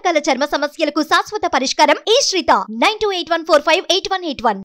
రకాల చర్మ సమస్యలకు శాశ్వత పరిష్కారం ఈ శ్రీత. Nine two eight one four five eight one eight one.